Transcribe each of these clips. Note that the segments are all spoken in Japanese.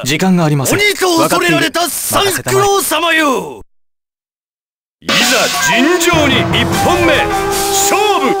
だ時間がありません。鬼と恐れられた三九郎様よ。いざ尋常に一本目。勝負。いく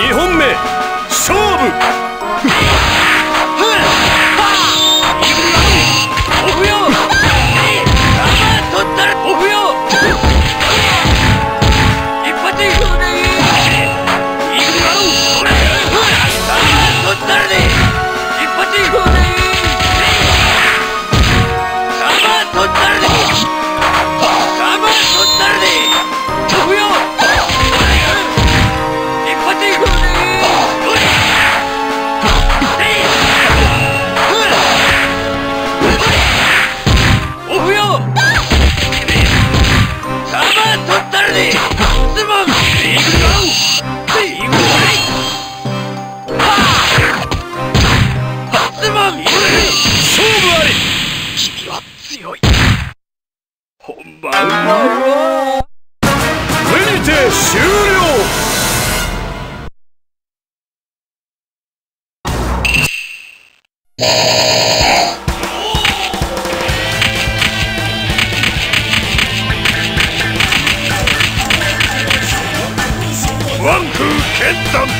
2本目。勝負。強い。本ワンクー決断。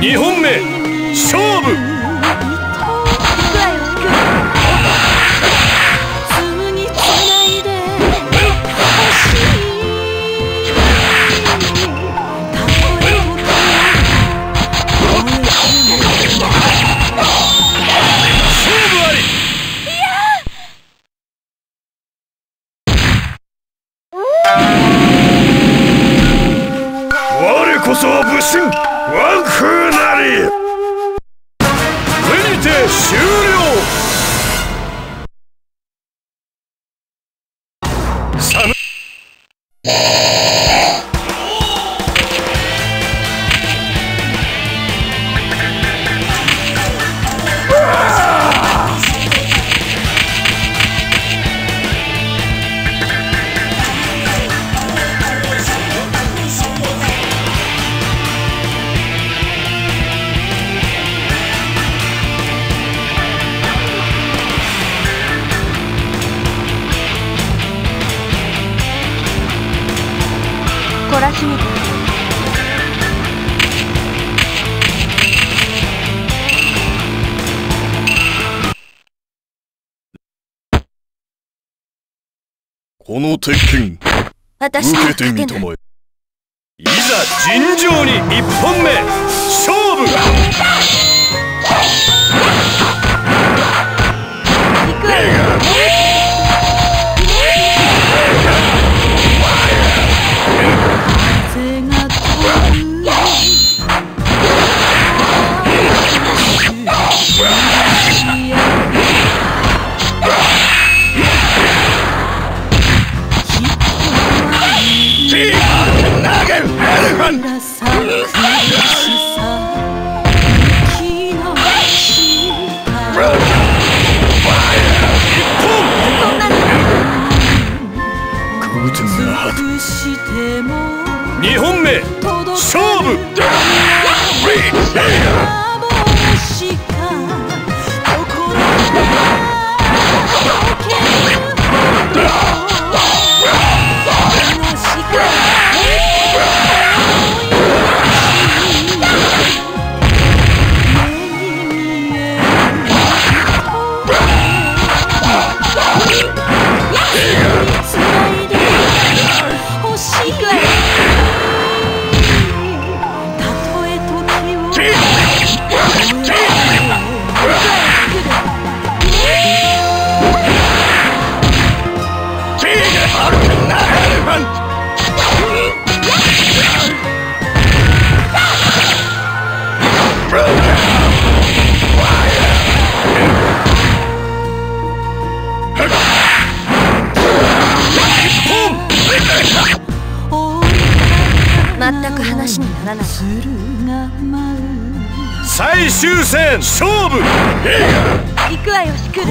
2本目勝負。造武神ワン風なり。これにて終了。懲らしめて鉄拳受けてみたまえ。いざ尋常に1本目勝負らさ苦しさ息の下こんなにグーテンな尽くしても2本目届勝負最終戦勝負!行くわよしくる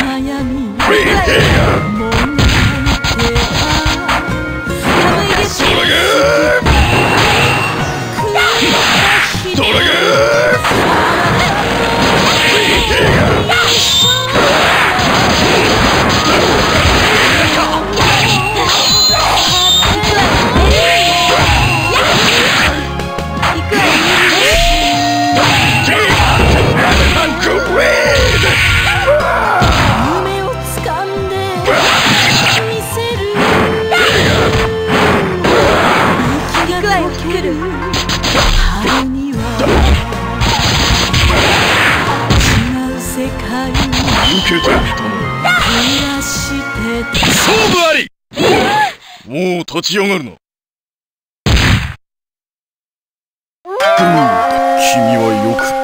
悩みもがいてたけてみたま暮らしてえ勝負あり。もう立ち上がるな。君はよく